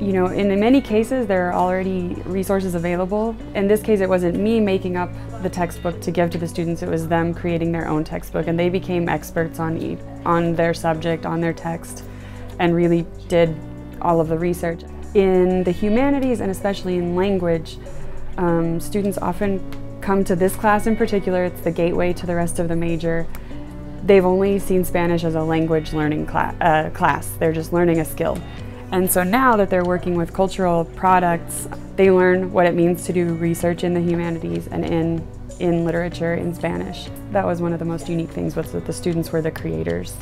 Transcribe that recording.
You know, in many cases there are already resources available. In this case it wasn't me making up the textbook to give to the students, it was them creating their own textbook and they became experts on, e on their subject, on their text, and really did all of the research. In the humanities and especially in language, um, students often come to this class in particular, it's the gateway to the rest of the major. They've only seen Spanish as a language learning uh, class, they're just learning a skill. And so now that they're working with cultural products, they learn what it means to do research in the humanities and in, in literature in Spanish. That was one of the most unique things was that the students were the creators.